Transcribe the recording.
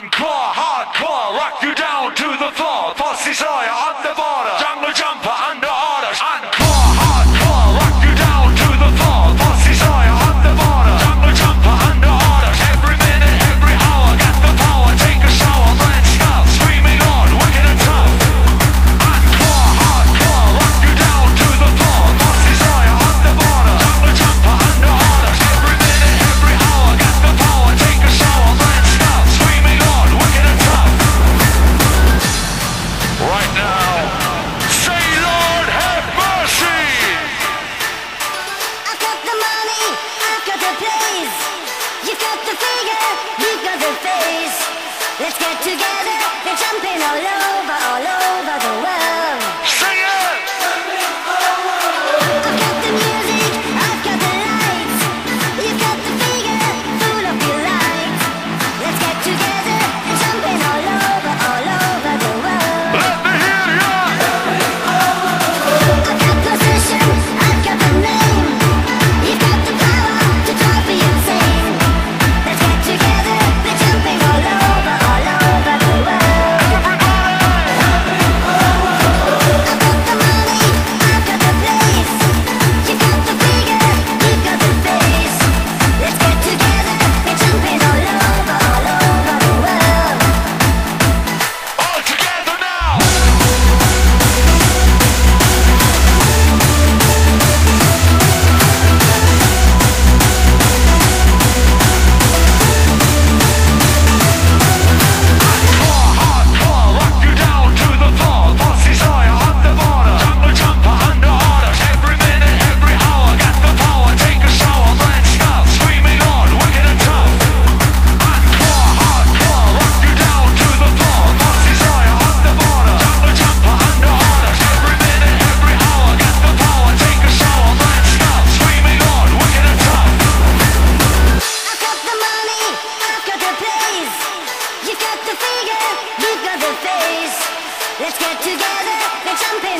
hardcore, hardcore. got the figure, got the face. Let's get together, you're jumping all over. You got the figure, look at the face. Let's get together and jump in.